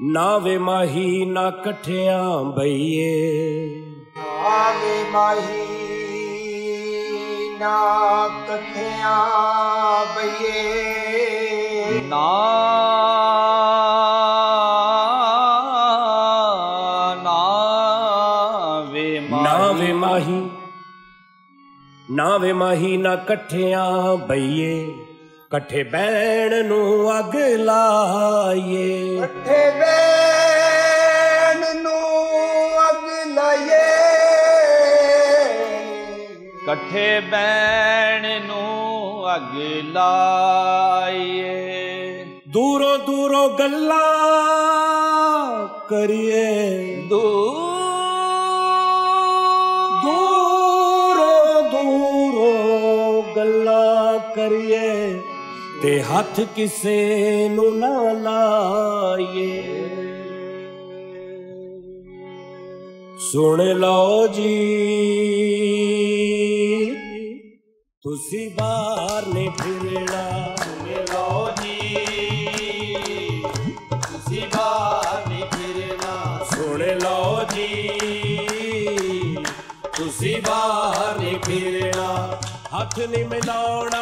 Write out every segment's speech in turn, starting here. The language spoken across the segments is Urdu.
ناوے ماہی نا کٹھیاں بھئیے ناوے ماہی نا کٹھیاں بھئیے نا ناوے ماہی نہ کٹھیاں بھئیے ਇਕੱਠੇ ਬਹਿਣ ਨੂੰ ਅੱਗ ਲਾਈਏ। ਇਕੱਠੇ ਬੈਣ ਨੂੰ ਅੱਗ ਲਾਈਏ। ਇਕੱਠੇ ਬੈਣ ਨੂੰ ਅੱਗ ਲਾਈਏ। ਦੂਰੋਂ ਦੂਰੋਂ ਗੱਲਾਂ ਕਰੀਏ। ਦੂਰੋਂ ਦੂਰੋਂ ਗੱਲਾਂ ਕਰੀਏ। ਤੇ ਹੱਥ ਕਿਸੇ ਨੂੰ ਨਾ ਲਾਈਏ ਸੁਣ ਲਓ ਜੀ ਤੁਸੀਂ ਬਾਹਰ ਨਹੀਂ ਫਿਰਣਾ ਸੁਣ ਲਓ ਜੀ ਤੁਸੀਂ ਬਾਹਰ ਨਹੀਂ ਫਿਰਨਾ ਸੁਣ ਲਓ ਜੀ ਤੁਸੀਂ ਬਾਹਰ ਨਹੀਂ ਫਿਰਨਾ ਹੱਥ ਨਹੀਂ ਮਿਲਾਉਣਾ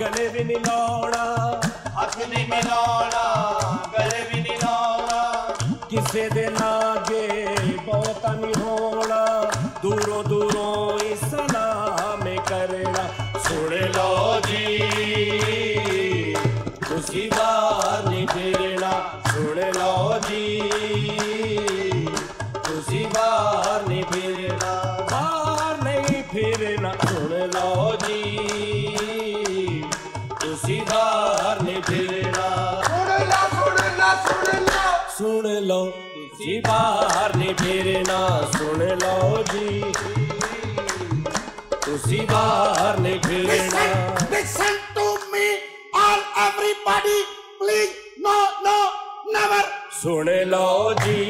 ਗਲੇ ਵੀ ਨਹੀਂ ਲਾਉਣਾ। ਹੱਥ ਨਹੀਂ ਮਿਲਾਉਣਾ ਗਲੇ ਵੀ ਨਹੀਂ ਲਾਉਣਾ। ਕਿਸੇ ਦੇ daddy please no no never سن لو جی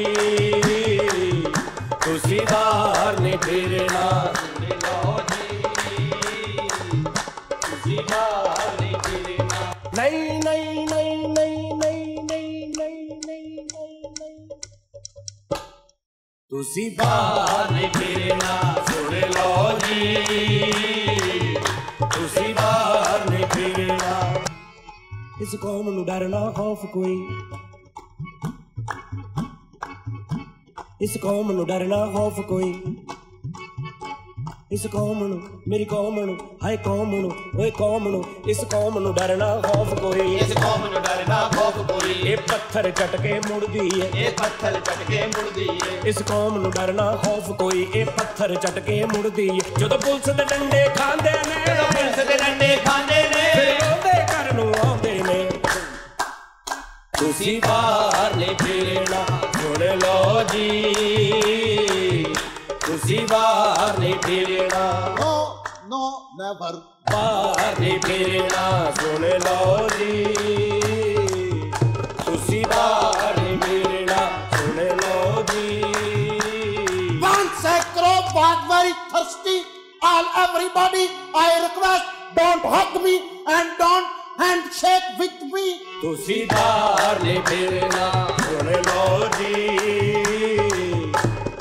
تھی باہر نہیں پھرنا تھی باہر نہیں پھرنا سن لو جی ਇਸ ਕੌਮ ਨੂੰ ਡਰ ਨਾ ਖੌਫ ਕੋਈ ਇਸ ਕੌਮ ਨੂੰ ਡਰ ਨਾ ਖੌਫ ਕੋਈ ਇਸ ਕੌਮ ਨੂੰ ਮੇਰੀ ਕੌਮ ਨੂੰ ਹਾਏ ਕੌਮ ਨੂੰ ਓਏ ਕੌਮ ਨੂੰ ਇਸ ਕੌਮ ਨੂੰ ਡਰ ਨਾ ਖੌਫ ਕੋਈ ਇਸ ਕੌਮ ਨੂੰ ਡਰਨਾ ਖੌਫ ਕੋਈ ਇਹ ਪੱਥਰ ਚਟ ਕੇ ਮੁੜਦੀ ਏ ਇਹ ਪੱਥਰ ਚੱਟ ਕੇ ਮੁੜਦੀ ਏ ਇਸ ਕੌਮ ਨੂੰ ਡਰਨਾ ਖੌਫ ਕੋਈ ਇਹ ਪੱਥਰ ਚਟ ਕੇ ਮੁੜਦੀ ਏ ਜਦੋਂ ਪੁਲਿਸ ਦੇ ਡੰਡੇ ਖਾਂਦੇ ਨੇ ਜਦੋਂ ਪੁਲਿਸ ਦੇ ਡੰਡੇ ਖਾਂਦੇ ਨੇ ਤੁਸੀਂ ਬਾਹਰ ਨਹੀਂ ਫਿਰਣਾ ਸੁਣ ਲਓ ਜੀ ਤੁਸੀਂ ਬਾਹਰ ਨਹੀਂ ਫਿਰਣਾ ਨੋ ਨੋ ਨੈਵਰ ਬਾਹਰ ਨਹੀਂ ਫਿਰਣਾ ਸੁਣ ਲਓ ਜੀ ਤੁਸੀਂ ਬਾਹਰ ਨਹੀਂ ਫਿਰਣਾ ਸੁਣ ਲਓ ਜੀ ਵਨ ਸੈਕਰੋ ਬਾਗਵਰੀ thirsty all everybody I request don't hug me and don't and shake with me ਤੁਸੀਂ ਧਾਰ ਲੈ ਫਿਰਨਾ ਸੁਣ ਲਓ ਜੀ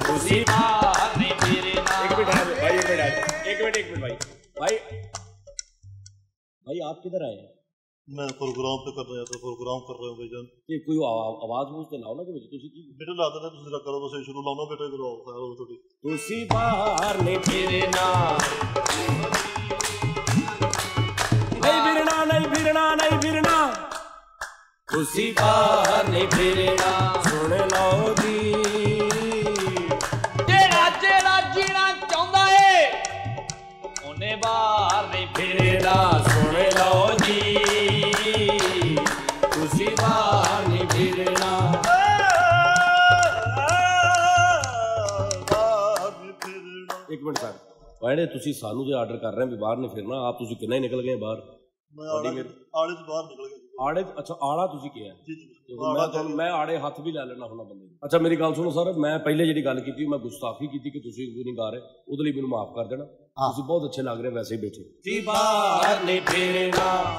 ਤੁਸੀਂ ਧਾਰ ਲੈ ਫਿਰਨਾ ਇੱਕ ਮਿੰਟ ਭਾਈ ਇੱਕ ਮਿੰਟ ਇੱਕ ਮਿੰਟ ਭਾਈ ਭਾਈ ਭਾਈ ਆਪ ਕਿਧਰ ਆਏ ਮੈਂ ਪ੍ਰੋਗਰਾਮ ਤੇ ਕਰ ਰਿਹਾ ਤਾਂ ਪ੍ਰੋਗਰਾਮ ਕਰ ਰਿਹਾ ਹਾਂ ਬੇਜਨ ਕੀ ਕੋਈ ਆਵਾਜ਼ ਮੂਸ ਤੇ ਲਾਉਣਾ ਕਿ ਵਿੱਚ ਤੁਸੀਂ ਕੀ ਮੈਨੂੰ ਲੱਗਦਾ ਤੁਸੀਂ ਜਰਾ ਕਰੋ ਤੁਸੀਂ ਸ਼ੁਰੂ ਲਾਉਣਾ ਬੇਟੇ ਕਰੋ ਖੈਰ ਹੋ ਤੁਹਾਡੀ ਤੁਸੀਂ ਬਾਹਰ ਨੇ ਫਿਰੇ ਨਾ ਬੇਬੀ نہیں پھرنا نہیں پھرنا خوشی باہر نہیں پھرنا سن لو جی جیڑا جیڑا جینا چاہتا ہے انہیں باہر نہیں پھرنا سن لو جی ایک منٹ سر پہنے تسی سانو دے آرڈر کر رہے ہیں بھی باہر نہیں پھرنا آپ تسی کنے نکل گئے باہر ਮੈਂ ਆੜੇ ਆੜੇ ਤੋਂ ਬਾਹਰ ਨਿਕਲ ਗਿਆ ਆੜੇ ਅੱਛਾ ਆੜਾ ਤੁਸੀਂ ਕਿਹਾ? ਜੀ ਜੀ ਹੁਣ ਮੈਂ ਤੁਹਾਨੂੰ ਮੈਂ ਆੜੇ ਹੱਥ ਵੀ ਲੈ ਲੈਣਾ ਹੁੰਦਾ ਬੰਦੇ ਨੂੰ। ਅੱਛਾ ਮੇਰੀ ਗੱਲ ਸੁਣੋ ਸਰ ਮੈਂ ਪਹਿਲੇ ਜਿਹੜੀ ਗੱਲ ਕੀਤੀ ਮੈਂ ਗੁਸਤਾਖੀ ਕੀਤੀ ਕਿ ਤੁਸੀਂ ਕੋਈ ਨਹੀਂ ਗਾ ਰਹੇ ਉਹਦੇ ਲਈ ਮੈਨੂੰ ਮਾਫ ਕਰ ਦੇਣਾ। ਤੁਸੀਂ ਬਹੁਤ ਅੱਛੇ ਲੱਗ ਰਹੇ ਵੈਸੇ ਹੀ ਬੈਠੇ। ਜੀ ਬਾਹਰ ਨਹੀਂ ਫਿਰਨਾ।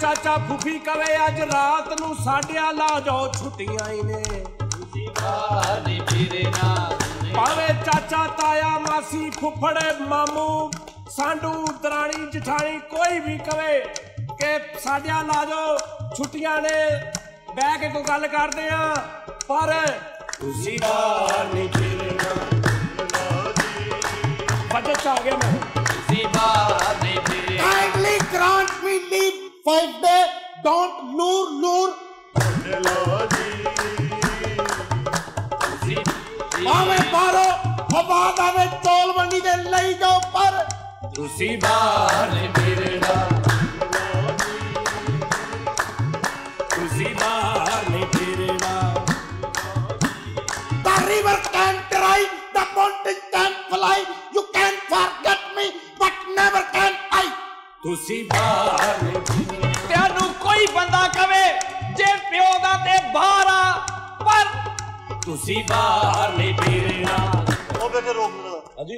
ਚਾਚਾ ਫੁੱਫੀ ਕਵੇ ਅੱਜ ਰਾਤ ਨੂੰ ਸਾਡਿਆ ਲਾ ਜਾਓ ਛੁੱਟੀਆਂ ਹੀ ਨੇ। ਤੁਸੀਂ ਬਾਹਰ ਨਹੀਂ ਫਿਰਨਾ। ਭਾਵੇਂ ਚਾਚਾ ਤਾਇਆ ਮਾਸੀ ਫੁੱਫੜ ਮਾਮੂ سانڈو درانی جٹھانی کوئی بھی کہے کہ ساڈیا لا جاؤ چھٹیاں نے بہ کے کوئی گل کر ہاں پر اسی بار نہیں کھیلنا بجٹ آ گیا میں اسی بار نہیں کھیلنا kindly grant me leave five day. Don't lure lure. آوے پارو فباد آوے چول منڈی دے لئی جاؤ ਤੁਸੀਂ ਬਾਹਰ ਨਹੀਂ ਫਿਰਨਾ ਤੁਸੀਂ ਬਾਹਰ ਨਹੀਂ ਫਿਰਨਾ The river can dry, the mountain can fly. You can forget me, but never can I. ਤੁਸੀਂ ਬਾਹਰ ਨਹੀਂ ਫਿਰਨਾ ਤੈਨੂੰ ਕੋਈ ਬੰਦਾ ਕਵੇ ਜੇ ਪਿਓ ਦਾ ਤੇ ਬਾਹਰ ਆ ਪਰ ਤੁਸੀਂ ਬਾਹਰ ਨਹੀਂ ਫਿਰਨਾ ਉਹ ਬੇਟੇ ਰੋਕ ਲੈਣਾ ਹਾਂਜੀ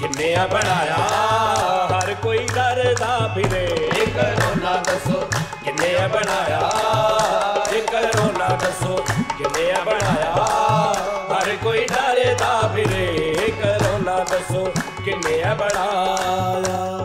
ਕਿੰਨੇ ਆ ਬਣਾਇਆ, ਹਰ ਕੋਈ ਡਰਦਾ ਫਿਰੇ। ਇਹ ਕਰੋ ਦੱਸੋ ਕਿੰਨੇ ਆ ਬਣਾਇਆ ਇਹ ਕਰੋ ਦੱਸੋ ਕਿੰਨੇ ਆ ਬਣਾਇਆ, ਹਰ ਕੋਈ ਡਰਦਾ ਫਿਰੇ। ਇਹ ਕਰੋ ਦੱਸੋ ਕਿੰਨੇ ਆ ਬਣਾਇਆ।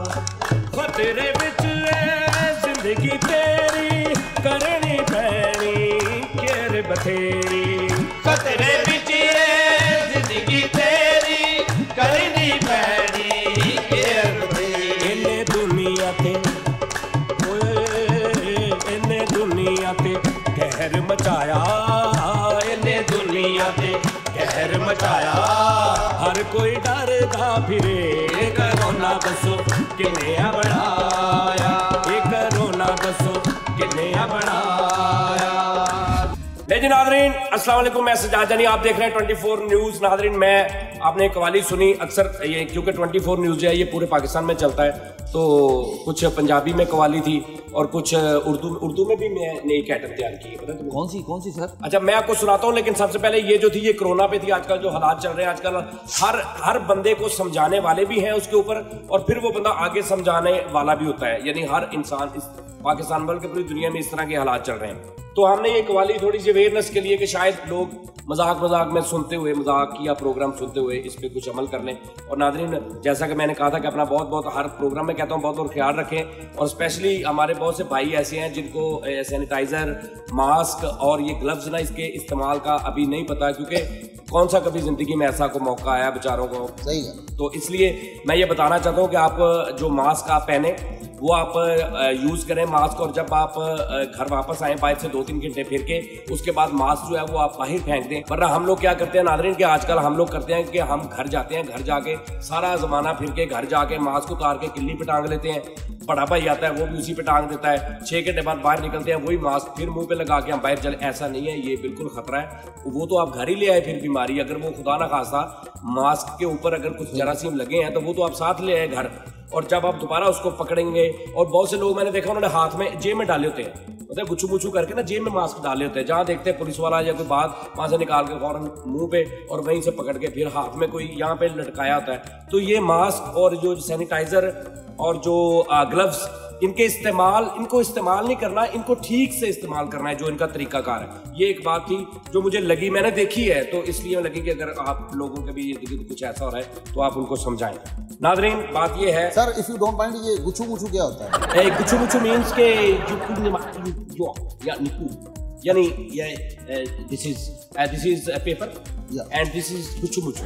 ناظرین اسلام علیکم میں سجاد جانی آپ دیکھ رہے ہیں 24 نیوز ناظرین میں آپ نے قوالی سنی اکثر یہ کیونکہ 24 نیوز جو ہے یہ پورے پاکستان میں چلتا ہے تو کچھ پنجابی میں قوالی تھی اور کچھ اردو اردو میں بھی میں نئی کیٹر تیار کی ہے کون سی کون سی سر؟ اچھا میں آپ کو سناتا ہوں لیکن سب سے پہلے یہ جو تھی یہ کرونا پہ تھی آج کل جو حالات چل رہے ہیں آج کل ہر ہر بندے کو سمجھانے والے بھی ہیں اس کے اوپر اور پھر وہ بندہ آگے سمجھانے والا بھی ہوتا ہے۔ یعنی ہر انسان اس پاکستان بلکہ پوری دنیا میں اس طرح کے حالات چل رہے ہیں۔ تو ہم نے یہ قوالی تھوڑی سی اویئرنیس کے لیے کہ شاید لوگ مذاق مذاق میں سنتے ہوئے مذاق کیا پروگرام سنتے ہوئے اس پہ کچھ عمل کر لیں۔ اور ناظرین جیسا کہ میں نے کہا تھا کہ اپنا بہت بہت ہر پروگرام میں کہتا ہوں بہت بہت خیال رکھیں اور اسپیشلی ہمارے بہت سے بھائی ایسے ہیں جن کو سینیٹائزر ماسک اور یہ گلوز نا اس کے استعمال کا ابھی نہیں پتا کیونکہ کون سا کبھی زندگی میں ایسا کو موقع آیا بیچاروں کو؟ صحیح ہے۔ تو اس لیے میں یہ بتانا چاہتا ہوں کہ آپ جو ماسک آپ پہنیں وہ آپ یوز کریں ماسک اور جب آپ گھر واپس آئیں بائک سے دو تین گھنٹے پھر کے، اس کے بعد ماسک جو ہے وہ آپ باہر پھینک دیں۔ ورنہ ہم لوگ کیا کرتے ہیں ناظرین کہ آج کل ہم لوگ کرتے ہیں کہ ہم گھر جاتے ہیں، گھر جا کے سارا زمانہ پھر کے گھر جا کے ماسک اتار کے کلی پہ ٹانگ لیتے ہیں۔ بڑا بھائی آتا ہے وہ بھی اسی پہ ٹانگ دیتا ہے۔ چھ گھنٹے بعد باہر نکلتے ہیں وہی ماسک پھر منہ پہ لگا کے ہم باہر چلے ایسا نہیں ہے یہ بالکل خطرہ ہے۔ وہ تو آپ گھر ہی لے آئے پھر بیماری اگر وہ خدا نہ خاصا ماسک کے اوپر اگر کچھ جی۔ جراثیم لگے ہیں تو وہ تو آپ ساتھ لے آئے گھر۔ اور جب آپ دوبارہ اس کو پکڑیں گے اور بہت سے لوگ میں نے دیکھا انہوں نے ہاتھ میں جیب میں ڈالے ہوتے ہیں۔ مطلب گچھو گچھو کر کے نا جیب میں ماسک ڈالے ہوتے ہیں۔ جہاں دیکھتے ہیں پولیس والا یا کوئی بات وہاں سے نکال کے فوراً منہ پہ اور وہیں سے پکڑ کے پھر ہاتھ میں کوئی یہاں پہ لٹکایا ہوتا ہے۔ تو یہ ماسک اور جو سینیٹائزر اور جو گلوز ان کے استعمال ان کو استعمال نہیں کرنا ان کو ٹھیک سے استعمال کرنا ہے جو ان کا طریقہ کار ہے۔ یہ ایک بات تھی جو مجھے لگی میں نے دیکھی ہے۔ تو اس لیے لگی کہ اگر آپ لوگوں کے بھی کچھ ایسا ہو رہا ہے تو آپ ان کو سمجھائیں۔ ناظرین بات یہ ہے sir if you don't mind یہ گچھو گچھو کیا ہوتا ہے؟ گچھو گچھو مینس کے جو یا نکو۔ یعنی دس از دس از پیپر اینڈ دس از بچو بچو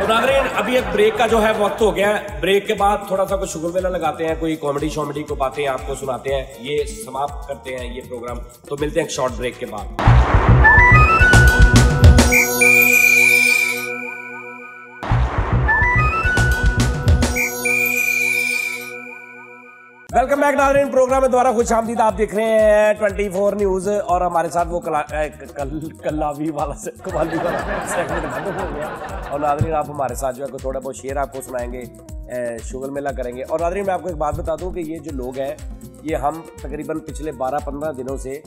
تو ناظرین ابھی ایک بریک کا جو ہے وقت ہو گیا ہے۔ بریک کے بعد تھوڑا سا کوئی شگر ویلا لگاتے ہیں کوئی کامیڈی شامیڈی کو باتیں آپ کو سناتے ہیں۔ یہ سماپت کرتے ہیں یہ پروگرام تو ملتے ہیں ایک شارٹ بریک کے بعد۔ ویلکم بیک ناظرین پروگرام میں دوبارہ خوش آمدید آپ دیکھ رہے ہیں ٹوئنٹی فور نیوز اور ہمارے ساتھ وہ کلاوی والا کمالی والا ہو گیا اور ناظرین، آپ ہمارے ساتھ جو ہے تھوڑا بہت شعر آپ کو سنائیں گے شغل میلہ کریں گے۔ اور ناظرین، میں آپ کو ایک بات بتا دوں کہ یہ جو لوگ ہیں، یہ ہم تقریباً پچھلے بارہ پندرہ دنوں سے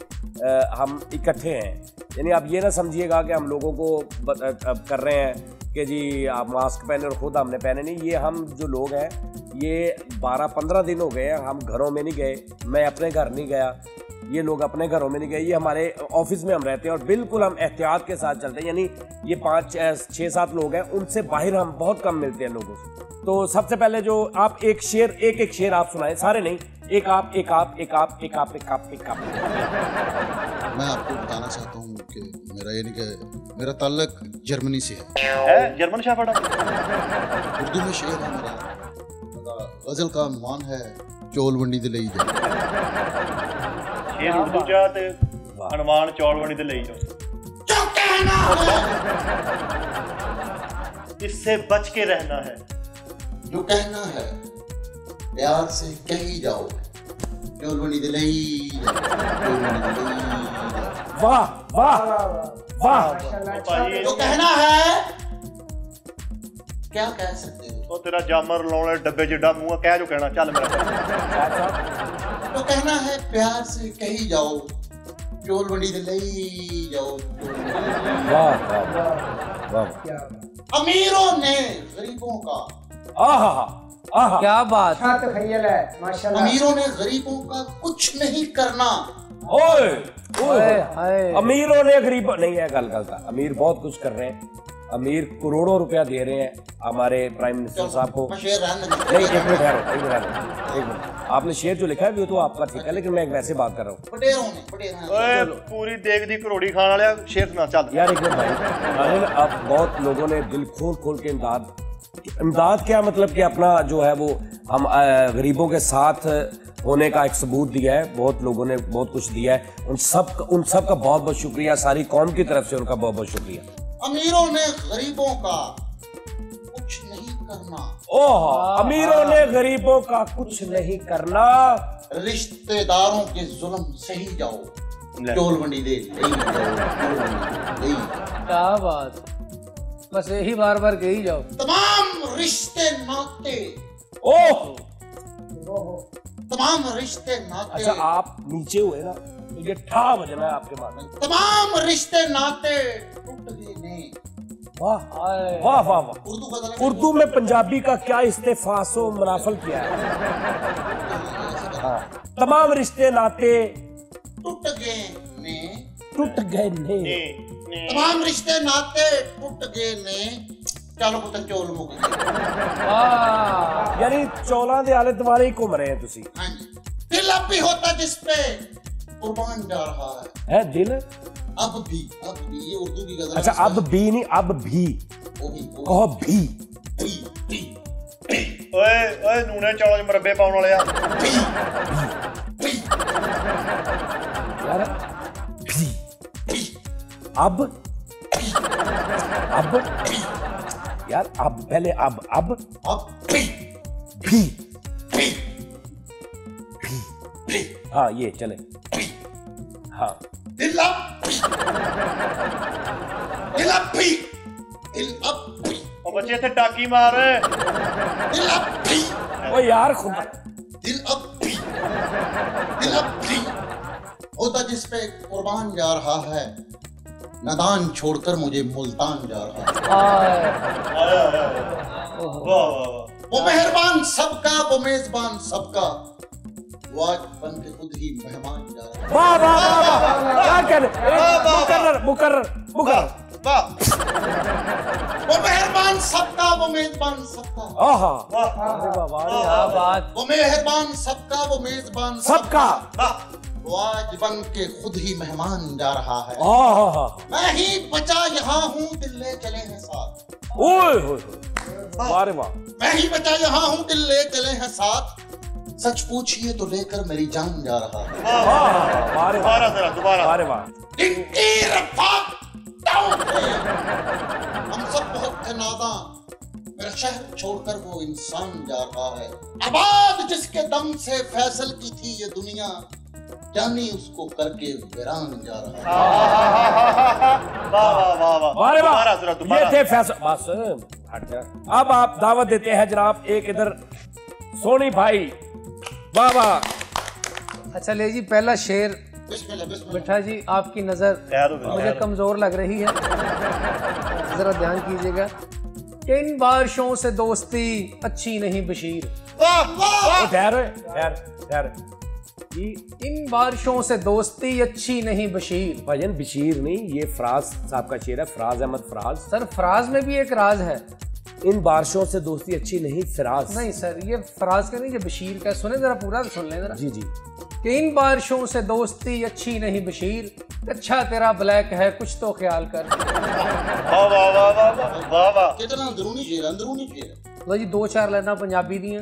ہم اکٹھے ہیں۔ یعنی آپ یہ نہ سمجھیے گا کہ ہم لوگوں کو کر رہے ہیں۔ کہ جی آپ ماسک پہنے اور خود ہم نے پہنے نہیں، یہ ہم جو لوگ ہیں، یہ بارہ پندرہ دن ہو گئے ہیں، ہم گھروں میں نہیں گئے، میں اپنے گھر نہیں گیا، یہ لوگ اپنے گھروں میں نہیں گئے، یہ ہمارے آفس میں ہم رہتے ہیں اور بالکل ہم احتیاط کے ساتھ چلتے ہیں یعنی یہ پانچ چھ، سات لوگ ہیں، ان سے باہر ہم بہت کم ملتے ہیں لوگوں سے۔ تو سب سے پہلے جو آپ ایک شعر، ایک ایک شعر آپ سنائیں، سارے نہیں ایک آپ ایک آپ ایک آپ ایک آپ ایک آپ ایک آپ۔ میں آپ کو بتانا چاہتا ہوں کہ میرا یعنی کہ میرا تعلق جرمنی سے ہے۔ جرمن شاہ پڑھا اردو میں شعر ہے میرا۔ غزل کا عنوان ہے چول ونڈی دے لئی جا۔ شعر اردو چاہتے عنوان چول ونڈی دے لئی جا۔ اس سے بچ کے رہنا ہے۔ جو کہنا ہے۔ پیار سے کہی جاؤ چولونی دلئی واہ واہ واہ تو کہنا ہے کیا کہہ سکتے ہو تو تیرا جامر لونے ڈبے جڈا منہ کہہ جو کہنا چل میرا تو کہنا ہے پیار سے کہی جاؤ چول بنی دلئی جاؤ واہ واہ واہ امیروں نے غریبوں کا آہا کیا بات؟ امیروں نے غریبوں کا کچھ نہیں کرنا۔ امیروں نے غریب نہیں ہے گل گل امیر بہت کچھ کر رہے ہیں۔ امیر کروڑوں روپیہ دے رہے ہیں ہمارے پرائم منسٹر صاحب کو۔ نہیں ایک منٹ ایک منٹ آپ نے شیئر جو لکھا ہے تو آپ کا ٹھیک ہے لیکن میں ایک ویسے بات کر رہا ہوں۔ پوری دیکھ دی کروڑی کھان والا شعر سنا ہے یار ایک منٹ بھائی۔ آپ بہت لوگوں نے دل کھول کھول کے انداد امداد کیا مطلب کہ اپنا جو ہے وہ ہم غریبوں کے ساتھ ہونے کا ایک ثبوت دیا ہے بہت لوگوں نے بہت کچھ دیا ہے۔ ان سب ان سب کا بہت بہت شکریہ ساری قوم کی طرف سے ان کا بہت بہت شکریہ۔ امیروں نے غریبوں کا کچھ نہیں کرنا۔ اوہ امیروں نے غریبوں کا کچھ نہیں کرنا۔ رشتہ داروں کے ظلم سے ہی جاؤ۔ چول منڈی دے۔ کیا بات۔ بس یہی بار بار کہی جاؤ۔ تمام رشتے ناتے اوہ! تمام رشتے ناتے اچھا آپ نیچے ہوئے نا یہ ٹھا بج رہا ہے آپ کے بعد تمام رشتے ناتے ٹوٹ گئے نہیں واہ۔ واہ واہ اردو میں پنجابی کا کیا استفاس و منافل کیا ہے؟ ہاں۔ تمام رشتے ناتے ٹوٹ گئے نے۔ ٹوٹ گئے نے۔ تمام رشتے ناتے ٹوٹ گئے نے چل پتہ چول مک گئے یعنی چولاں دے آلے دوارے ہی گھوم رہے ہیں تسی ہاں جی دل اب بھی ہوتا جس پہ قربان جا رہا ہے ہے دل اب بھی اب بھی یہ اردو کی غزل اچھا اب بھی نہیں اب بھی کہو بھی اوئے اوئے نونے چولاں جو مربے پاون والے یار اب. اب. یار اب پہلے اب اب. بھی. ہاں یہ چلے ہاں. بچے تھے ٹاکی مار وہ یار خدا دل اب بھی دل اب بھی ہوتا جس پہ قربان جا رہا ہے۔ ندان چھوڑ کر مجھے ملتان جا رہا وہ مہربان سب کا وہ میزبان سب کا وہ آج بن کے خود ہی مہمان جا رہا مقرر مقرر مقرر وہ مہربان سب کا وہ میزبان سب کا وہ مہربان سب کا وہ میزبان سب کا آج کے خود ہی مہمان جا رہا ہے۔ میں ہی بچا یہاں ہوں دلے چلے ہیں ساتھ۔ ہاں۔ میں ہی بچا یہاں ہوں دلے چلے ہیں ساتھ۔ سچ پوچھئے تو لے کر میری جان جا رہا ہے۔ دوبارہ ذرا دوبارہ۔ ہم سب بہت تھے ناداں۔ میرا شہر چھوڑ کر وہ انسان جا رہا ہے۔ آباد جس کے دم سے فیصل کی تھی یہ دنیا۔ جانی اس کو کر کے ویران جا رہا یہ تھے فیصل بس اب آپ دعوت دیتے ہیں جناب ایک ادھر۔ سونی بھائی بابا اچھا لے جی پہلا شیر بٹھا جی آپ کی نظر مجھے کمزور لگ رہی ہے۔ ذرا دھیان کیجیے گا۔ ان بارشوں سے دوستی اچھی نہیں بشیر۔ جی، ان بارشوں سے دوستی اچھی نہیں بشیر۔ بھجن بشیر نہیں یہ فراز صاحب کا شعر ہے فراز احمد فراز۔ سر فراز میں بھی ایک راز ہے۔ ان بارشوں سے دوستی اچھی نہیں فراز۔ نہیں سر یہ فراز کا نہیں یہ بشیر کا سنیں ذرا پورا سن لیں ذرا۔ جی جی۔ کہ ان بارشوں سے دوستی اچھی نہیں بشیر اچھا تیرا بلیک ہے کچھ تو خیال کر۔ کتنا اندرونی شعر اندرونی شعر لو جی دو چار لینا پنجابی دی ہیں۔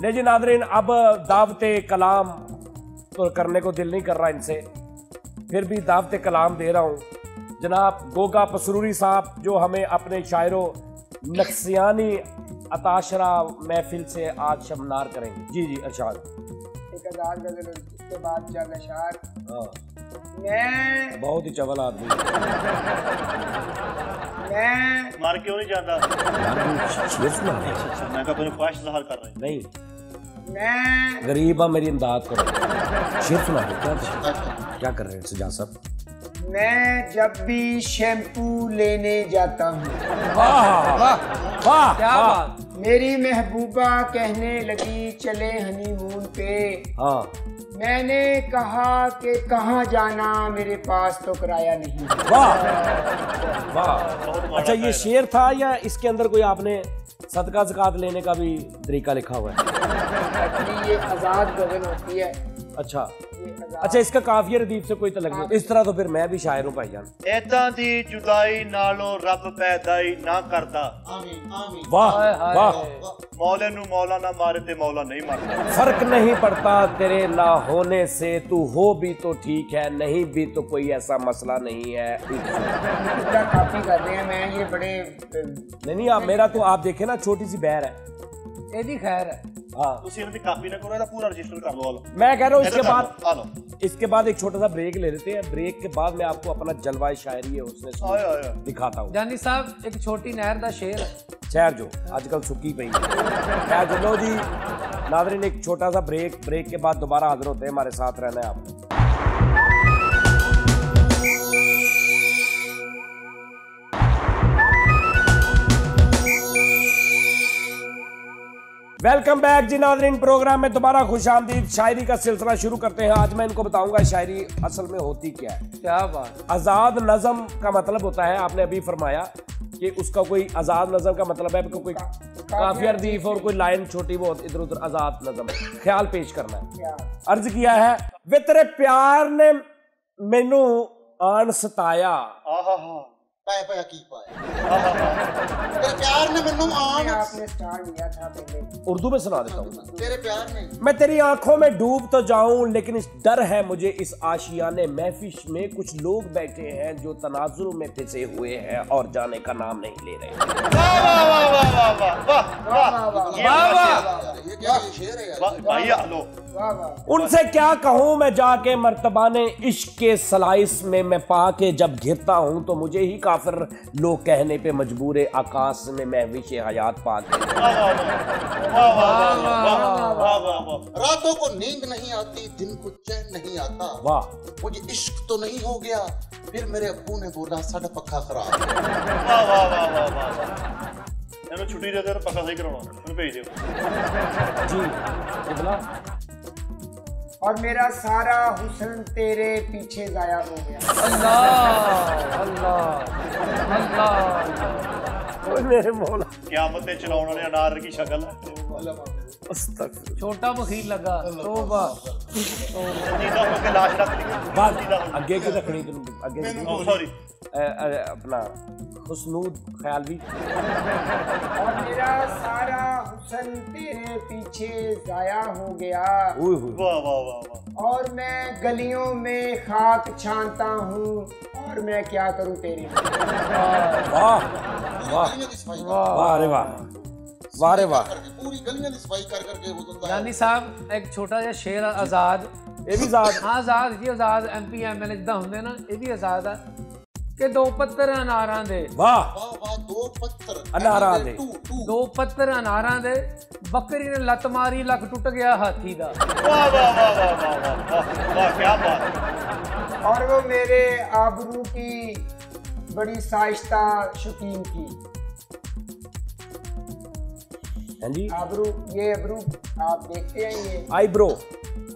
لیجیے ناظرین اب دعوت کلام تو کرنے کو دل نہیں کر رہا ان سے۔ پھر بھی دعوت کلام دے رہا ہوں۔ جناب گوگا پسروری صاحب جو ہمیں اپنے شاعروں نقصیانی اتاشرہ محفل سے آج شمنار کریں گے۔ جی جی ارشاد۔ ایک ہزار غزل ہاں۔ بہت ہی چول آدمی۔ میں مار کیوں نہیں جاتا؟ میں کہا تمہیں خواہش ظاہر کر رہے ہیں نہیں۔ غریب ہاں میری امداد کرو۔ شیر سنا دو کیا کیا کر رہے ہیں سجا صاحب؟ میں جب بھی شیمپو لینے جاتا ہوں۔ واہ واہ میری محبوبہ کہنے لگی چلے ہنی مون پہ۔ ہاں۔ میں نے کہا کہ کہاں جانا میرے پاس تو کرایہ نہیں واہ واہ۔ اچھا یہ شیر تھا یا اس کے اندر کوئی آپ نے صدقہ زکات لینے کا بھی طریقہ لکھا ہوا ہے۔ یہ آزاد گگن ہوتی ہے۔ اچھا۔ اچھا اس کا قافیہ ردیف سے کوئی تعلق نہیں۔ اس طرح تو پھر میں بھی شاعر ہوں بھائی جان۔ ایداں دی جدائی نالوں رب پیدائی نہ کردا واہ واہ۔ مولے نو مولا نہ مارے تے مولا نہیں مارتا۔ فرق نہیں پڑتا تیرے نہ ہونے سے تو ہو بھی تو ٹھیک ہے نہیں بھی تو کوئی ایسا مسئلہ نہیں ہے۔ نہیں نہیں آپ میرا تو آپ دیکھیں نا چھوٹی سی بہر ہے۔ یہ بھی خیر ہے۔ ہاں۔ بریک لے لیتے ہیں۔ بریک کے بعد میں آپ کو اپنا جلوائے شاعری ہے۔ شہر جو آج کل سکی پی جنو جی نادرین ایک چھوٹا سا بریک بریک کے بعد دوبارہ حاضر ہوتے ہیں۔ ہمارے ساتھ رہنا ہے آپ۔ ویلکم بیک جی ناظرین پروگرام میں دوبارہ خوش آمدید۔ شاعری کا سلسلہ شروع کرتے ہیں۔ آج میں ان کو بتاؤں گا شاعری اصل میں ہوتی کیا ہے۔ کیا بات۔ آزاد نظم کا مطلب ہوتا ہے آپ نے ابھی فرمایا کہ اس کا کوئی آزاد نظم کا مطلب ہے کوئی کافی ردیف اور کوئی لائن چھوٹی بہت ادھر ادھر آزاد نظم ہے۔ خیال پیش کرنا ہے۔ عرض کیا ہے وہ تیرے پیار نے مینو آن ستایا۔ آہا ہاں پایا پایا کی پایا پیار نے اردو میں سنا دیتا ہوں تیرے پیار نے میں تیری آنکھوں میں ڈوب تو جاؤں لیکن اس ڈر ہے مجھے اس آشیانے محفش میں کچھ لوگ بیٹھے ہیں جو تناظروں میں پھنسے ہوئے ہیں اور جانے کا نام نہیں لے رہے واہ واہ واہ واہ واہ واہ واہ واہ واہ واہ ان سے کیا کہوں میں جا کے مرتبان عشق کے سلائس میں میں پا کے جب گھرتا ہوں تو مجھے ہی کافر لوگ کہنے پہ مجبور آکاس میں محوش حیات پا کے راتوں کو نیند نہیں آتی دن کو چین نہیں آتا۔ واہ۔ مجھے عشق تو نہیں ہو گیا پھر میرے ابو نے بولا ساڈا پکا خراب۔ واہ واہ واہ واہ واہ میں چھٹی دیتے پکا صحیح کرواؤں بھیج دے جی اور میرا سارا حسن تیرے پیچھے ضائع ہو گیا۔ اللہ اللہ اللہ۔ میرے مولا۔ قیامت چلاؤ انار کی شکل۔ ہے چھوٹا لگا توبہ۔ اگے کی رکھنی اگے اپنا خسنود خیال بھی۔ اور میرا سارا حسن تیرے پیچھے ضائع ہو گیا۔ اور میں گلیوں میں خاک چھانتا ہوں اور میں کیا کروں تیری واہ۔ واہ واہ واہ۔ وارے واہ پوری گلیاں دی صفائی کر کر کے وہ دلدا یعنی صاحب ایک چھوٹا جا شیر آزاد۔ اے بھی آزاد۔ ہاں آزاد یہ آزاد۔ M P M L A جدا ہوندے نا اے بھی آزاد ہے کہ دو پتر اناراں دے۔ واہ۔ واہ واہ دو پتر اناراں دے۔ دو پتر اناراں دے۔ بکری نے لت ماری لک ٹوٹ گیا ہاتھی دا۔ واہ واہ واہ واہ واہ واہ کیا بات۔ اور وہ میرے آبرو کی بڑی سائشتہ شکیم کی۔ جی؟ آبرو یہ ابرو آپ دیکھتے ہیں یہ آئی برو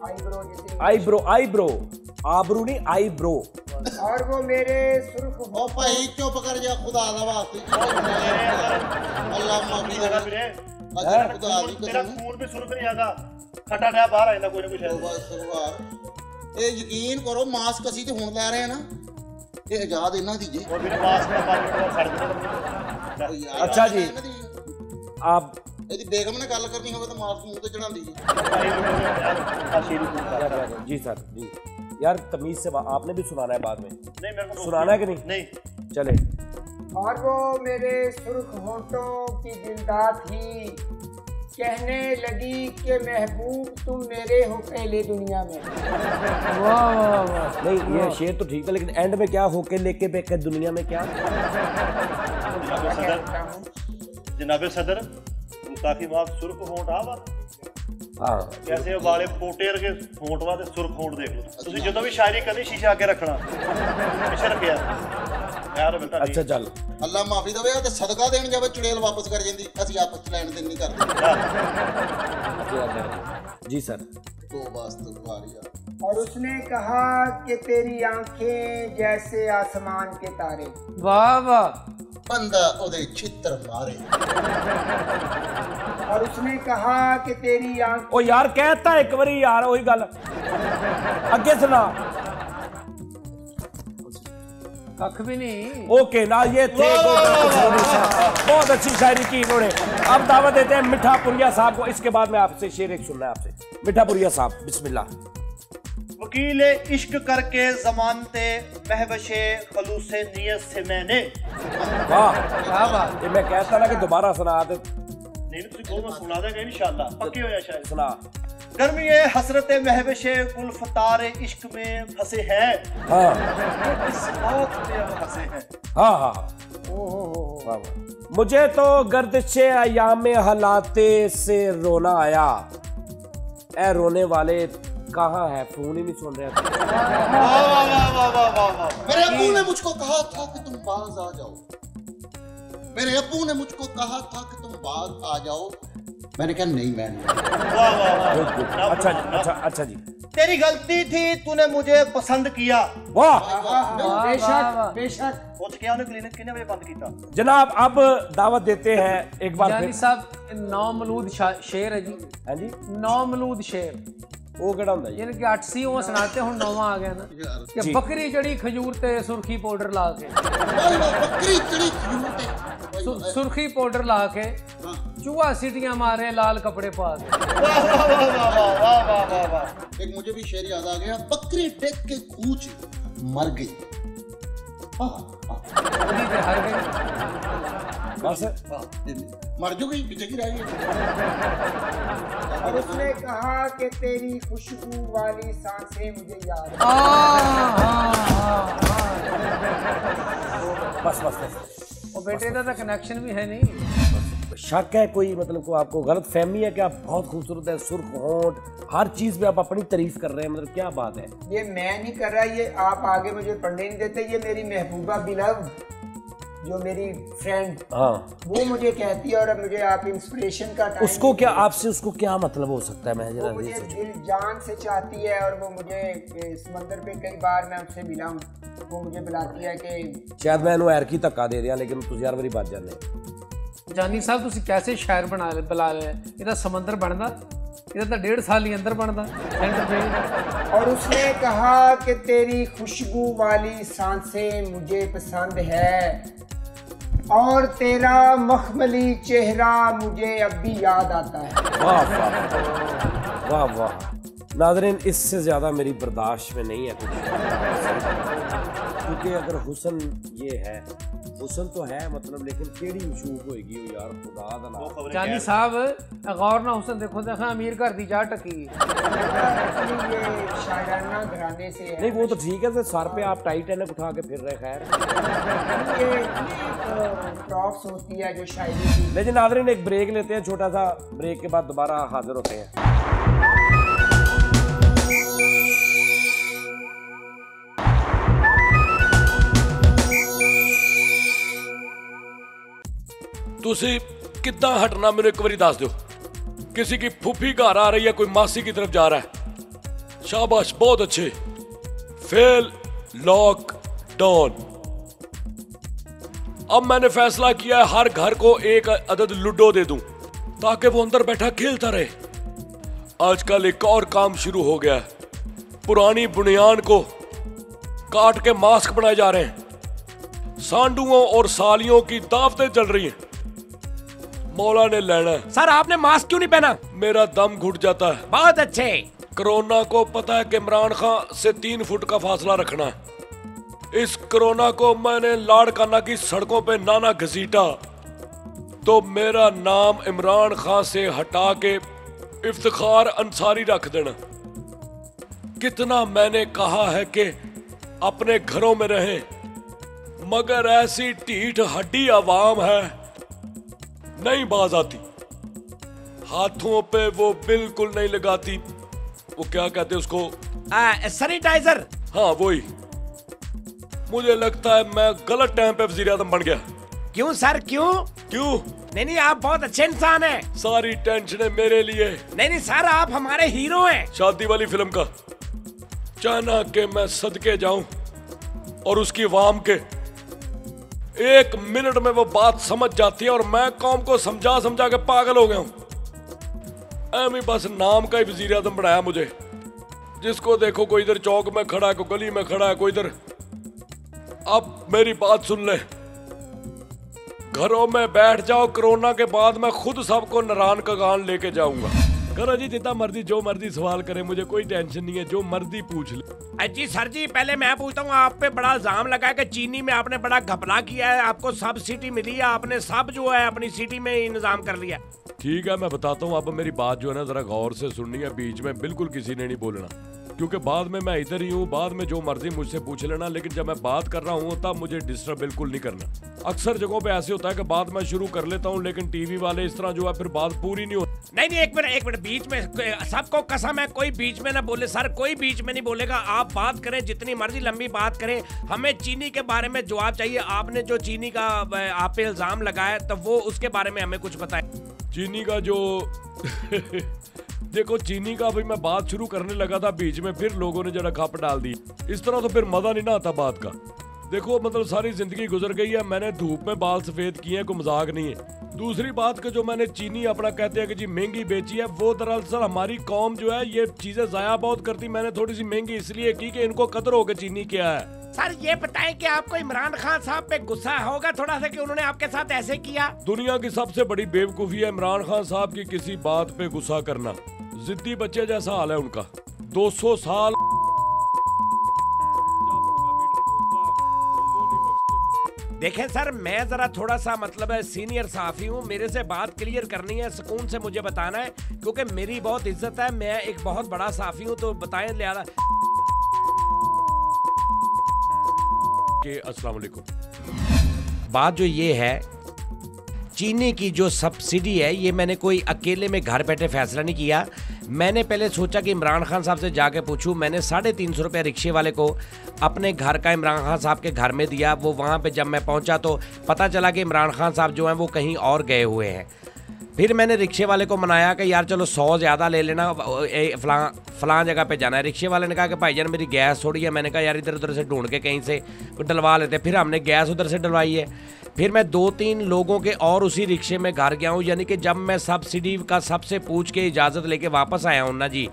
آئی برو آئی برو آئی برو آبرو نہیں آئی برو اور وہ میرے سرخ او پہی کیوں پکڑ جا خدا دا اللہ معافی دے خدا خون بھی سرخ نہیں آگا کھٹا ڈا باہر آیندا کوئی نہ کوئی شاید۔ اے یقین کرو ماسک اسی تے ہن لے رہے ہیں نا۔ یہ اجازت انہاں دی اچھا جی۔ ਆਪ ਇਹਦੀ ਬੇਗਮ ਨੇ ਗੱਲ ਕਰਨੀ ਹੋਵੇ ਤਾਂ ਮਾਫ ਮੂੰਹ ਤੇ ਚੜਾਉਂਦੀ ਹੈ یار تمیز سے آپ نے بھی سنانا ہے بعد میں سنانا ہے کہ نہیں نہیں چلے اور وہ میرے سرخ ہونٹوں کی زندہ تھی کہنے لگی کہ محبوب تم میرے ہو پہلے دنیا میں نہیں یہ شعر تو ٹھیک ہے لیکن اینڈ میں کیا ہو کے لے کے بے کے دنیا میں کیا جناب صدر کافی بات سرخ ہونٹ آ بار کیسے والے پوٹے ورگے ہونٹ وا تے سرخ ہونٹ دیکھ لو تسی جدوں بھی شاعری کرنی شیشہ اگے رکھنا پیچھے رکھیا یار اچھا چل اللہ معافی دے تے صدقہ دین جاوے چڑیل واپس کر جیندی اسی آپس چ لین دین نہیں کردے جی سر تو واستغفاریا اور اس نے کہا کہ تیری آنکھیں جیسے آسمان کے تارے واہ واہ بندہ ادھے چھتر مارے۔ اور اس نے کہا کہ تیری آنکھ او یار کہتا ہے ایک وری یار ہوئی گل۔ اگے سنا۔ ککھ بھی نہیں۔ اوکے نا یہ تھے۔ بہت اچھی شاعری کی انہوں نے۔ اب دعوت دیتے ہیں مٹھا پوریا صاحب کو۔ اس کے بعد میں آپ سے شیر ایک سننا ہے آپ سے۔ مٹھا پوریا صاحب بسم اللہ۔ وکیل عشق کر کے زمانتے بہوش خلوص نیت سے میں نے۔ واہ میں کہتا نا کہ دوبارہ سنا دے۔ نہیں تو کوئی میں سنا دے گا انشاءاللہ۔ پکی ہویا شاید۔ سنا۔ گرمی ہے حسرت مہوش گل فتار عشق میں پھنسے ہیں۔ ہاں۔ اس موت میں ہم پھنسے ہیں۔ ہاں ہاں۔ ہاں مجھے تو گردش ایام حالات سے رونا آیا۔ اے رونے والے کہاں ہے فون ہی نہیں سن رہا۔ میرے ابو نے مجھ کو کہا تھا کہ تم باز آ جاؤ۔ میرے ابو نے مجھ کو کہا تھا کہ تم باز آ جاؤ۔ میں نے کہا نہیں میں اچھا جی،, اچھا،, اچھا جی تیری غلطی تھی تو نے مجھے پسند کیا۔ واہ! بے شک بے شک۔ پہنچ کے انہوں نے کلینک کنے بجے بند کیتا؟ جناب اب دعوت دیتے ہیں ایک بار یعنی پھر۔ جانی صاحب نو ملود شعر ہے جی۔ ہاں جی؟ نو ملود شعر ਉਹ ਕਿਹੜਾ ਹੁੰਦਾ ਜੀ? ਯਾਨੀ ਕਿ 8 ਸੀ ਉਹ ਸੁਣਾਤੇ ਹੁਣ ਨੌਵਾਂ ਆ ਗਿਆ ਨਾ। ਕਿ ਬੱਕਰੀ ਜੜੀ ਖਜੂਰ ਤੇ ਸੁਰਖੀ ਪਾਊਡਰ ਲਾ ਕੇ। ਬੱਕਰੀ ਜੜੀ ਖਜੂਰ ਤੇ। ਸੁਰਖੀ ਪਾਊਡਰ ਲਾ ਕੇ چوہا سیٹیاں مارے لال کپڑے پا کے واہ واہ واہ واہ واہ واہ واہ واہ ایک مجھے بھی شعر یاد آ گیا بکری ٹیک کے کوچ مر گئی ہاں ہر گئی مر جو گئی پیچھے کی رہ گئی اور اس نے کہا کہ تیری خوشبو والی سانسیں مجھے یاد بس بس بس وہ بیٹے کا تو کنیکشن بھی ہے نہیں شک ہے کوئی مطلب کو آپ کو غلط فہمی ہے کہ آپ بہت خوبصورت ہیں سرخ ہونٹ ہر چیز پہ آپ اپنی تعریف کر رہے ہیں مطلب کیا بات ہے یہ میں نہیں کر رہا یہ آپ آگے مجھے پڑھنے نہیں دیتے یہ میری محبوبہ بلو جو میری فرینڈ ہاں۔ وہ مجھے کہتی ہے اور اب مجھے آپ انسپریشن کا ٹائم اس کو کیا آپ سے اس کو کیا مطلب ہو سکتا ہے؟ میں وہ مجھے دل جان سے چاہتی ہے اور وہ مجھے سمندر پہ کئی بار میں اس سے ملا ہوں۔ وہ مجھے بلاتی ہے کہ شاید میں انہوں ایرکی تک کہا دے دیا لیکن تو زیار بری بات جانے جانی صاحب تو اسی کیسے شاعر بنا لے بلا لے؟ ਇਹਦਾ ਸਮੁੰਦਰ ਬਣਦਾ یہ ਤਾਂ ڈیڑھ ਸਾਲ ਹੀ ਅੰਦਰ ਬਣਦਾ اور اس نے کہا کہ تیری خوشبو والی سانسیں مجھے پسند ہے۔ اور تیرا مخملی چہرہ مجھے اب بھی یاد آتا ہے۔ واہ واہ واہ واہ ناظرین، اس سے زیادہ میری برداشت میں نہیں ہے۔ کچھ کیونکہ اگر حسن یہ ہے حسن تو ہے مطلب لیکن کیڑی مشوق ہوئے گی یار خدا دا نام۔ چاندی صاحب غور نہ حسن دیکھو دیکھا امیر کر دی جا ٹکی۔ نہیں وہ تو ٹھیک ہے سر پہ آپ ٹائٹ اینک اٹھا کے پھر رہے خیر۔ لیکن ناظرین ایک بریک لیتے ہیں چھوٹا سا بریک کے بعد دوبارہ حاضر ہوتے ہیں۔ ਤੁਸੀਂ ہٹنا ਹਟਣਾ ਮੈਨੂੰ ਇੱਕ ਵਾਰੀ ਦੱਸ ਦਿਓ? ਕਿਸੇ ਕੀ ਫੁੱਫੀ ਘਰ ਆ ਰਹੀ ਹੈ، ਕੋਈ ਮਾਸੀ ਕੀ ਤਰਫ ਜਾ ਰਹਾ ਹੈ। ਸ਼ਾਬਾਸ਼ بہت اچھے فیل لاک ڈون اب میں نے فیصلہ کیا ہے ہر گھر کو ایک عدد لوڈو دے دوں تاکہ وہ اندر بیٹھا کھیلتا رہے آج کل ایک اور کام شروع ہو گیا ہے پرانی بنیان کو کاٹ کے ماسک بنائے جا رہے ہیں سانڈوں اور سالیوں کی دعوتیں چل رہی ہیں مولا نے لینا ہے۔ سر آپ نے ماسک کیوں نہیں پہنا؟ میرا دم گھٹ جاتا ہے۔ بہت اچھے۔ کرونا کو پتا ہے کہ عمران خان سے تین فٹ کا فاصلہ رکھنا ہے۔ اس کرونا کو میں نے لاڑ کانا کی سڑکوں پہ نانا گھسیٹا۔ تو میرا نام عمران خان سے ہٹا کے افتخار انصاری رکھ دینا۔ کتنا میں نے کہا ہے کہ اپنے گھروں میں رہیں مگر ایسی ٹیٹ ہڈی عوام ہے۔ نہیں باز آتی۔ ہاتھوں پہ وہ بالکل نہیں لگاتی۔ وہ کیا کہتے اس کو؟ سینیٹائزر ہاں وہی۔ مجھے لگتا ہے میں غلط ٹائم پہ وزیر اعظم بن گیا۔ کیوں سر؟ کیوں؟ کیوں؟ نہیں نہیں آپ بہت اچھے انسان ہیں۔ ساری ٹینشنیں میرے لیے۔ نہیں نہیں سر آپ ہمارے ہیرو ہیں۔ شادی والی فلم کا۔ چاہنا کہ میں صدقے جاؤں اور اس کی وام کے ایک منٹ میں وہ بات سمجھ جاتی ہے اور میں قوم کو سمجھا سمجھا کے پاگل ہو گیا ہوں۔ ایم ہی بس نام کا ہی وزیر اعظم بنایا مجھے۔ جس کو دیکھو کوئی ادھر چوک میں کھڑا ہے، کوئی گلی میں کھڑا ہے، کوئی ادھر۔ اب میری بات سن لے۔ گھروں میں بیٹھ جاؤ، کرونا کے بعد میں خود سب کو نران کا گان لے کے جاؤں گا۔ کرو جی جتنا مرضی جو مرضی سوال کرے مجھے کوئی ٹینشن نہیں ہے جو مرضی پوچھ لے جی سر جی پہلے میں پوچھتا ہوں آپ پہ بڑا الزام لگا ہے کہ چینی میں آپ نے بڑا گھپلا کیا ہے آپ کو سب سٹی ملی ہے آپ نے سب جو ہے اپنی سٹی میں انتظام کر لیا ٹھیک ہے میں بتاتا ہوں آپ میری بات جو ہے نا ذرا غور سے سننی ہے بیچ میں بالکل کسی نے نہیں بولنا کیونکہ بعد میں میں ادھر ہی ہوں بعد میں جو مرضی مجھ سے پوچھ لینا لیکن جب میں بات کر رہا ہوں تب مجھے ڈسٹرب بالکل نہیں کرنا۔ اکثر جگہوں پہ ایسے ہوتا ہے کہ بات میں شروع کر لیتا ہوں لیکن ٹی وی والے اس طرح جو ہے پھر بات پوری نہیں ہوتی نہیں نہیں ایک منٹ ایک منٹ بیچ میں سب کو قسم ہے کوئی بیچ میں نہ بولے۔ سر کوئی بیچ میں نہیں بولے گا۔ آپ بات کریں جتنی مرضی لمبی بات کریں ہمیں چینی کے بارے میں جواب چاہیے۔ آپ نے جو چینی کا آپ پہ الزام لگایا تو وہ اس کے بارے میں ہمیں کچھ بتائیں۔ چینی کا جو دیکھو، چینی کا بھی میں بات شروع کرنے لگا تھا، بیچ میں پھر لوگوں نے جڑا کھپ ڈال دی۔ اس طرح تو پھر مزہ نہیں نہ آتا بات کا۔ دیکھو مطلب ساری زندگی گزر گئی ہے، میں نے دھوپ میں بال سفید کیے ہیں، کوئی مزاق نہیں ہے۔ دوسری بات کہ جو میں نے چینی اپنا کہتے ہیں کہ جی مہنگی بیچی ہے، وہ دراصل ہماری قوم جو ہے، یہ چیزیں ضائع بہت کرتی۔ میں نے تھوڑی سی مہنگی اس لیے کی کہ ان کو قدر ہو کے چینی کیا ہے۔ سر یہ بتائیں کہ آپ کو عمران خان صاحب پہ غصہ ہوگا تھوڑا سا کہ انہوں نے آپ کے ساتھ ایسے کیا؟ دنیا کی سب سے بڑی بیوقوفی ہے عمران خان صاحب کی کسی بات پہ غصہ کرنا۔ ضدی بچے جیسا حال ہے ان کا۔ دو سو سال دیکھیں سر میں ذرا تھوڑا سا مطلب ہے سینئر صحافی ہوں۔ میرے سے بات کلیئر کرنی ہے سکون سے مجھے بتانا ہے کیونکہ میری بہت عزت ہے۔ میں ایک بہت بڑا صحافی ہوں تو بتائیں لہٰذا۔ کے السلام علیکم۔ بات جو یہ ہے، چینی کی جو سبسڈی ہے، یہ میں نے کوئی اکیلے میں گھر بیٹھے فیصلہ نہیں کیا۔ میں نے پہلے سوچا کہ عمران خان صاحب سے جا کے پوچھوں۔ میں نے ساڑھے تین سو روپے رکشے والے کو اپنے گھر کا عمران خان صاحب کے گھر میں دیا۔ وہ وہاں پہ جب میں پہنچا تو پتہ چلا کہ عمران خان صاحب جو ہیں وہ کہیں اور گئے ہوئے ہیں۔ پھر میں نے رکشے والے کو منایا کہ یار چلو سو زیادہ لے لینا فلاں فلاں جگہ پہ جانا ہے۔ رکشے والے نے کہا کہ بھائی جان میری گیس تھوڑی ہے۔ میں نے کہا یار ادھر ادھر سے ڈھونڈ کے کہیں سے ڈلوا لیتے۔ پھر ہم نے گیس ادھر سے ڈلوائی ہے۔ پھر میں دو تین لوگوں کے اور اسی رکشے میں گھر گیا ہوں۔ یعنی کہ جب میں سبسڈی کا سب سے پوچھ کے اجازت لے کے واپس آیا ہوں نا جی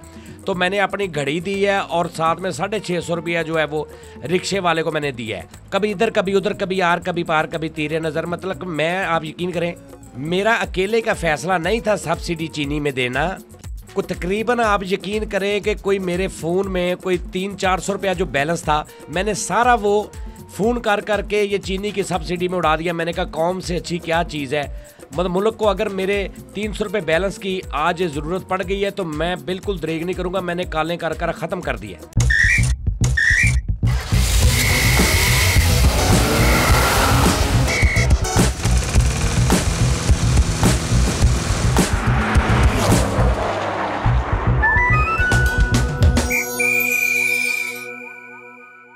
تو میں نے اپنی گھڑی دی ہے اور ساتھ میں ساڑھے چھ سو روپیہ جو ہے وہ رکشے والے کو میں نے دیا ہے۔ کبھی ادھر کبھی ادھر، کبھی آر، کبھی پار، کبھی تیرے نظر۔ مطلب میں، آپ یقین کریں میرا اکیلے کا فیصلہ نہیں تھا سبسڈی چینی میں دینا۔ کو تقریباً آپ یقین کریں کہ کوئی میرے فون میں کوئی تین چار سو روپیہ جو بیلنس تھا، میں نے سارا وہ فون کر کر کے یہ چینی کی سبسڈی میں اڑا دیا۔ میں نے کہا، قوم سے اچھی کیا چیز ہے؟ مطلب ملک کو اگر میرے تین سو روپے بیلنس کی آج ضرورت پڑ گئی ہے تو میں بالکل دریگ نہیں کروں گا۔ میں نے کالیں کر کر ختم کر دیا